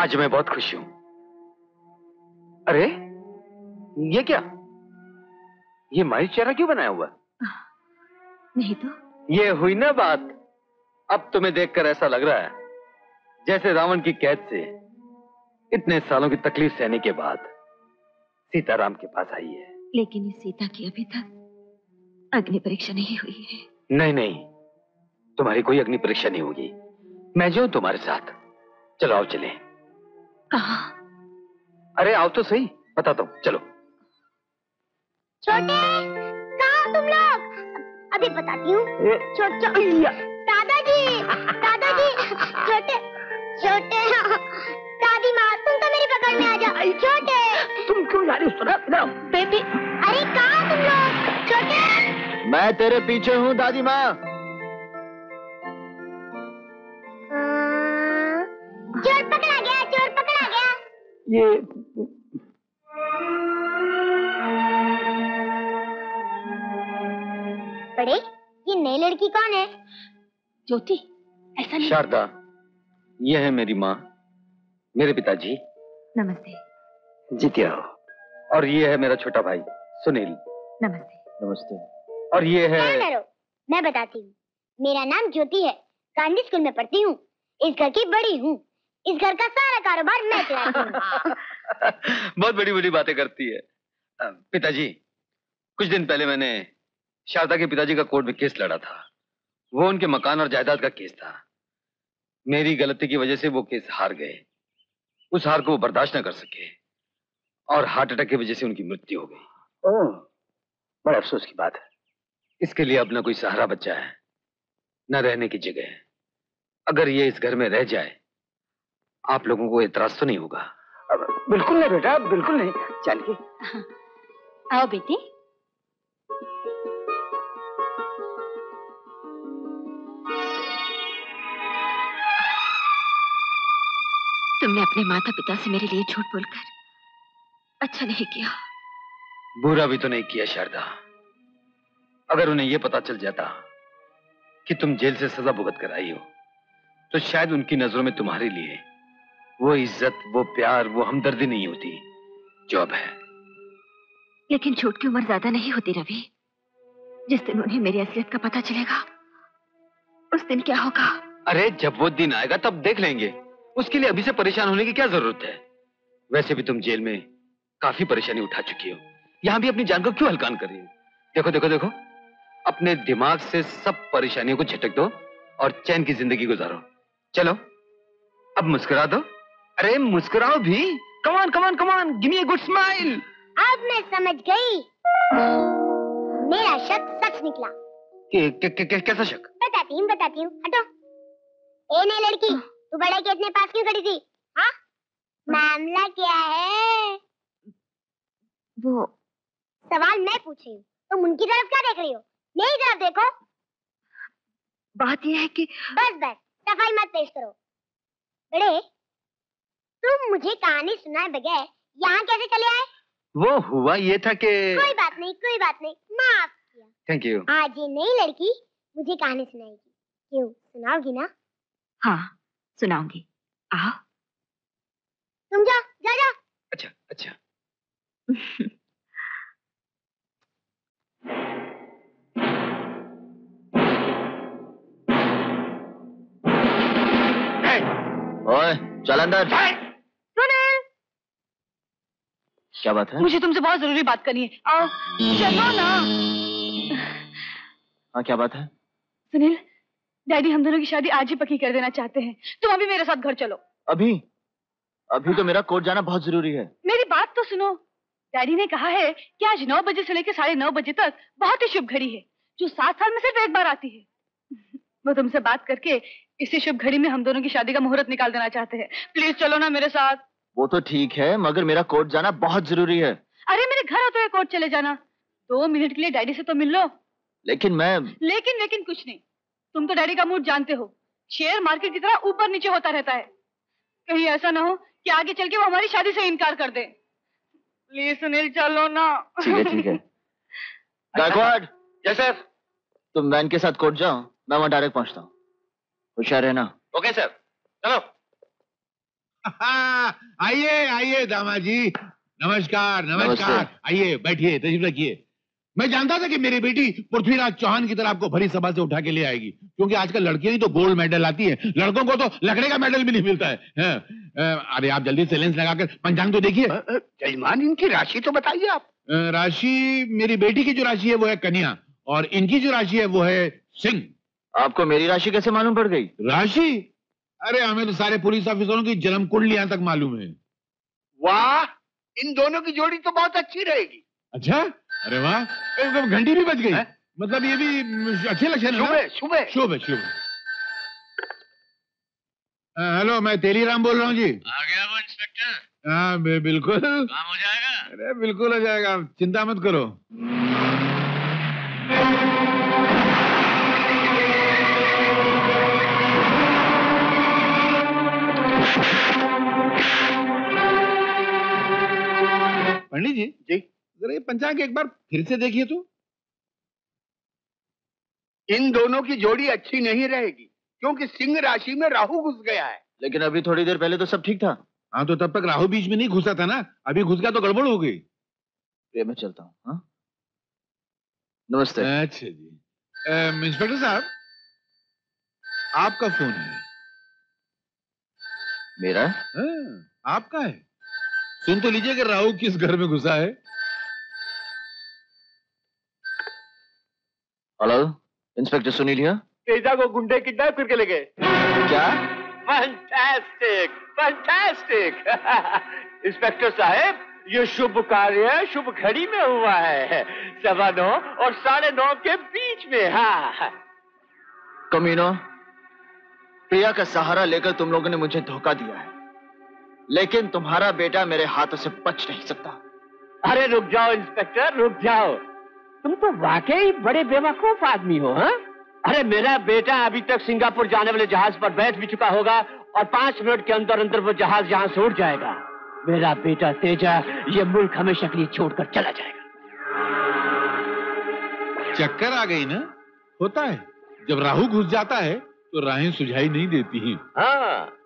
आज मैं बहुत खुश हूँ। अरे ये क्या? ये माई चेहरा क्यों बनाया हुआ? नहीं तो? ये हुई ना बात। अब तुम्हें देखकर ऐसा लग रहा है जैसे रावण की कैद से इतने सालों की तकलीफ़ सहने के बाद सीताराम के पास आई है। लेकिन इस सीता की अभी तक अग्नि परीक्षा नहीं हुई है। नहीं नहीं तुम्हारी कोई अग्नि परीक्षा नहीं होगी। मैं जो तुम्हारे साथ। चलो आओ चले। कहा? अरे आओ तो सही बताता हूँ चलो। छोटे कहा तुम लोग? अभी बताती हूँ। दादाजी दादाजी छोटे छोटे दादी माँ तुम तो मेरी पकड़ में आ जाओ। छोटे। तुम क्यों जा रही हो बेबी अरे कहा तुम लोग? छोटे। मैं तेरे पीछे हूँ दादी माँ। ये बड़े ये नई लड़की कौन है? ज्योति ऐसा नहीं शारदा ये है मेरी माँ मेरे पिताजी। नमस्ते। जीतिया हो? और ये है मेरा छोटा भाई सुनील। नमस्ते। नमस्ते। और ये है क्या मैं बताती हूँ। मेरा नाम ज्योति है गांधी स्कूल में पढ़ती हूँ इस घर की बड़ी हूँ। इस घर का सारा कारोबार मैं चलाती हूँ बहुत बड़ी बड़ी बातें करती है। पिताजी कुछ दिन पहले मैंने शारदा के पिताजी का कोर्ट में केस लड़ा था। वो उनके मकान और जायदाद का केस था। मेरी गलती की वजह से वो केस हार गए। उस हार को वो बर्दाश्त न कर सके और हार्ट अटैक की वजह से उनकी मृत्यु हो गई। ओह बड़े अफसोस की बात है। इसके लिए अब न कोई सहारा बच्चा है न रहने की जगह है। अगर ये इस घर में रह जाए आप लोगों को एतराज़ तो नहीं होगा। बिल्कुल नहीं बेटा बिल्कुल नहीं। चलिए। आओ बेटी। तुमने अपने माता पिता से मेरे लिए झूठ बोलकर अच्छा नहीं किया। बुरा भी तो नहीं किया शारदा। अगर उन्हें यह पता चल जाता कि तुम जेल से सजा भुगत कर आई हो तो शायद उनकी नज़रों में तुम्हारे लिए वो इज़्ज़त वो प्यार वो हमदर्दी नहीं होती जो अब है। लेकिन छोट की उम्र ज़्यादा नहीं होती रवि। जिस दिन उन्हें मेरी असलियत का पता चलेगा उस दिन क्या होगा? अरे जब वो दिन आएगा तब देख लेंगे। उसके लिए अभी से परेशान होने की क्या ज़रूरत है? वैसे भी तुम जेल में काफ़ी परेशानी उठा चुकी हो। यहाँ भी अपनी जान को क्यों हल्कान कर रही हो? देखो देखो देखो। अपने दिमाग से सब परेशानियों को झटक दो और चैन की ज़िंदगी गुजारो। चलो अब मुस्कुरा दो। अरे मुस्कुराओ भी। Come on come on come on give me a good smile अब मैं समझ गई। मेरा शक सच निकला। कैसा शक? बताती हूँ बताती हूँ। हटो। ए नहीं लड़की तू बड़े के इतने पास क्यों खड़ी थी? हाँ? मामला क्या है? वो सवाल मैं पूछ रही हूँ। तुम उनकी तरफ़ क्या देख रही हो? मेरी तरफ़ देखो। बात यह है कि बस बस सफ़ाई मत पेश करो। बड़े तुम मुझे कहानी सुनाए बगैर यहाँ कैसे चले आए? वो हुआ ये था कि कोई बात नहीं कोई बात नहीं माफ़ किया। थैंक यू आज ये नई लड़की मुझे कहानी सुनाएगी। क्यों सुनाओगी ना? हाँ सुनाऊँगी। आओ। तुम जाओ जा जाओ अच्छा अच्छा। ओए चल अंदर क्या बात है? मुझे तुमसे बहुत ज़रूरी बात करनी है। आओ चलो ना। हाँ क्या बात है? सुनील डैडी हम दोनों की शादी आज ही पक्की कर देना चाहते हैं। तुम अभी मेरे साथ घर चलो। अभी? अभी तो मेरा कोर्ट जाना बहुत ज़रूरी है। मेरी बात तो सुनो। डैडी ने कहा है कि आज नौ बजे से लेकर साढ़े नौ बजे तक बहुत ही शुभ घड़ी है जो सात साल में सिर्फ़ एक बार आती है। वो तुमसे बात करके इसी शुभ घड़ी में हम दोनों की शादी का मुहूर्त निकाल देना चाहते हैं। प्लीज़ चलो ना मेरे साथ। वो तो ठीक है मगर मेरा कोर्ट जाना बहुत ज़रूरी है। अरे मेरे घर होते हुए कोर्ट चले जाना। दो मिनट के लिए डैडी से तो मिल लो। लेकिन मैं लेकिन लेकिन कुछ नहीं। तुम तो डैडी का मूड जानते हो। शेयर मार्केट की तरह ऊपर नीचे होता रहता है। कहीं ऐसा ना हो कि आगे चल के वो हमारी शादी से इनकार कर दे। प्लीज़ सुनील चलो ना। ठीक है ठीक है। गायकवाड़! यस सर तुम वैन के साथ कोर्ट जाओ मैं वहाँ डायरेक्ट पहुँचता हूँ। होशियार रहना। ओके सर चलो। आइए आइए दामाद जी। नमस्कार नमस्कार। आइए बैठिए तशरीफ़ रखिए। मैं जानता था कि मेरी बेटी पृथ्वीराज चौहान की तरह आपको भरी सभा से उठा के ले आएगी क्योंकि आजकल लड़कियाँ ही तो गोल्ड मेडल आती हैं। लड़कों को तो लकड़े का मेडल भी नहीं मिलता है। हैं? अरे आप जल्दी से लेंस लगाकर पंचांग तो देखिए। जजमान इनकी राशि तो बताइए आप। राशि मेरी बेटी की जो राशि है वो है कन्या और इनकी जो राशि है वो है सिंह। आपको मेरी राशि कैसे मालूम पड़ गई? राशि? अरे हमें तो सारे पुलिस ऑफिसरों की जन्म कुंडली यहाँ तक मालूम है। वाह इन दोनों की जोड़ी तो बहुत अच्छी रहेगी। अच्छा? अरे वाह ए, घंटी भी बज गई। हैं? मतलब ये भी अच्छे लक्षण है शुभ है शुभ है। शुभ शुभ हेलो मैं तेलीराम बोल रहा हूँ जी। आ गया वो इंस्पेक्टर। हाँ बिल्कुल। काम हो जाएगा? अरे बिल्कुल हो जाएगा। चिंता मत करो। पंडित जी जी। जरा ये पंचांग एक बार फिर से देखिए तो। इन दोनों की जोड़ी अच्छी नहीं रहेगी क्योंकि सिंह राशि में राहु घुस गया है। लेकिन अभी थोड़ी देर पहले तो सब ठीक था। हाँ तो तब तक राहु बीच में नहीं घुसा था ना। अभी घुस गया तो गड़बड़ हो गई। ये मैं चलता हूँ हाँ? नमस्ते। अच्छा जी। इंस्पेक्टर साहब आपका फ़ोन है। मेरा? हाँ, आपका है। सुन तो लीजिए कि राहु किस घर में घुसा है। हेलो इंस्पेक्टर सुनी लिया तेजा को गुंडे किडनैप करके ले गए। क्या? फैंटास्टिक फैंटास्टिक इंस्पेक्टर साहब ये शुभ कार्य शुभ घड़ी में हुआ है। सवा नौ और साढ़े नौ के बीच में हाँ। कमीनो प्रिया का सहारा लेकर तुम लोगों ने मुझे धोखा दिया है। लेकिन तुम्हारा बेटा मेरे हाथों से बच नहीं सकता। अरे रुक जाओ इंस्पेक्टर रुक जाओ। तुम तो वाकई बड़े बेवकूफ़ आदमी हो हाँ? अरे मेरा बेटा अभी तक सिंगापुर जाने वाले जहाज़ पर बैठ भी चुका होगा और पाँच मिनट के अंदर अंदर वो जहाज़ यहाँ से उड़ जाएगा। मेरा बेटा तेजा ये मुल्क हमेशा के लिए छोड़कर चला जाएगा। चक्कर आ गई ना? होता है। जब राहु घुस जाता है तो राहें सुझाई नहीं देती हैं। हाँ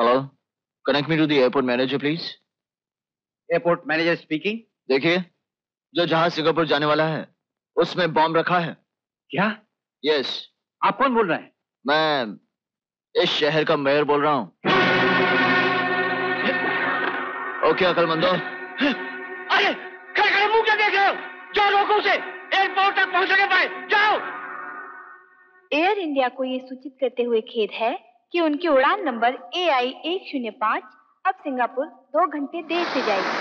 hello connect me to the airport manager please airport manager speaking देखिए जो जहाज़ सिंगापुर जाने वाला है उसमें बॉम्ब रखा है। क्या? Yes yes. आप कौन बोल रहे हैं? मैं इस शहर का मेयर बोल रहा हूँ। ओके अकलमंदो। अरे खड़े खड़े मुँह क्या देख रहे हो? जाओ लोगों से। एयरपोर्ट तक पहुँच के पाए जाओ। एयर इंडिया को ये सूचित करते हुए खेद है कि उनकी उड़ान नंबर ए आई एक शून्य पाँच अब सिंगापुर दो घंटे देर से जाएगी।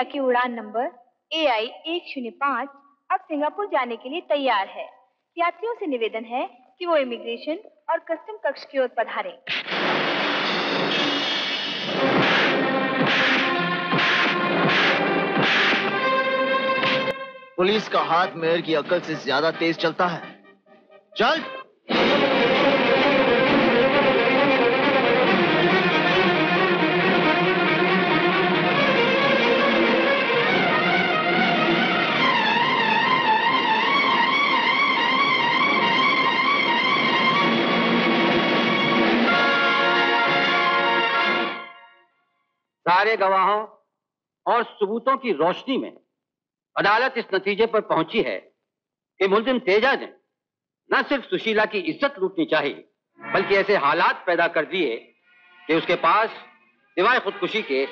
इंडिया की उड़ान नंबर ए आई एक शून्य पाँच अब सिंगापुर जाने के लिए तैयार है। यात्रियों से निवेदन है कि वो इमिग्रेशन और कस्टम कक्ष की ओर पधारें। पुलिस का हाथ मेयर की अकल से ज़्यादा तेज चलता है। चल! सारे गवाहों और सबूतों की रोशनी में अदालत इस नतीजे पर पहुँची है कि मुलजिम तेजा ने न सिर्फ़ सुशीला की इज़्ज़त लूटनी चाहिए, बल्कि ऐसे हालात पैदा कर दिए कि उसके पास सिवाय खुदकुशी के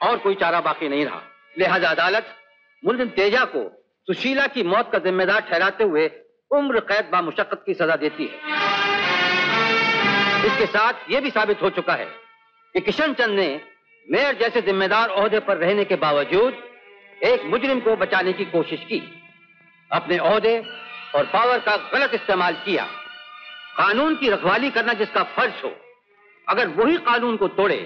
और कोई चारा बाकी नहीं रहा। लिहाजा अदालत मुलजिम तेजा को सुशीला की मौत का जिम्मेदार ठहराते हुए उम्र कैद बा मुशक्कत की सजा देती है। इसके साथ यह भी साबित हो चुका है कि किशन चंद ने मेयर जैसे जिम्मेदार ओहदे पर रहने के बावजूद एक मुजरिम को बचाने की कोशिश की। अपने ओहदे और पावर का गलत इस्तेमाल किया। कानून की रखवाली करना जिसका फ़र्ज़ हो, अगर वही कानून को तोड़े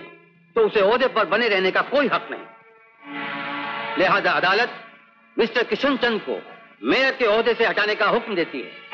तो उसे ओहदे पर बने रहने का कोई हक नहीं। लिहाजा अदालत मिस्टर किशन चंद को मेयर के ओहदे से हटाने का हुक्म देती है।